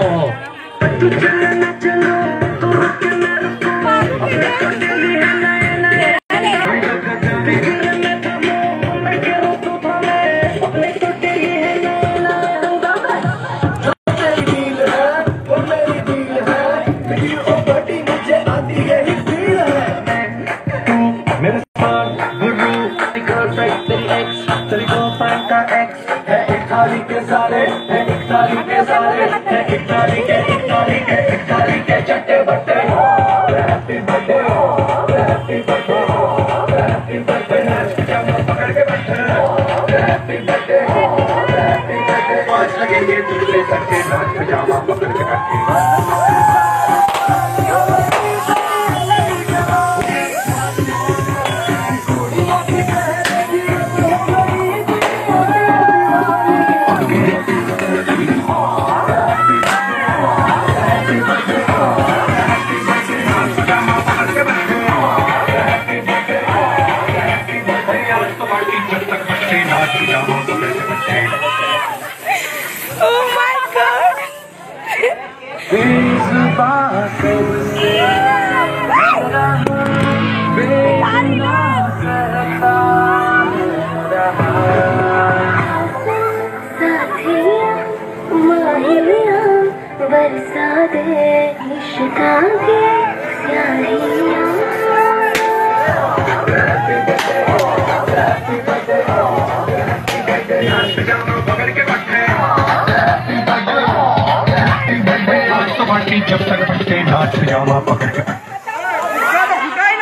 어. तेरी गर्लफ्रेंड का एक्स है, एक थाली के सारे, है एक थाली के सारे, है एक थाली के, एक थाली के, एक थाली के चट्टे बट्टे। Happy birthday happy birthday happy birthday पकड़ के बैठे। हैप्पी बर्थडे हैप्पी बर्थडे आज लगेंगे दूसरे करके नाच पजामा पकड़ के बैठे। oh my god! सादे जब तक बचते नाच पजामा पकड़ के फुटाई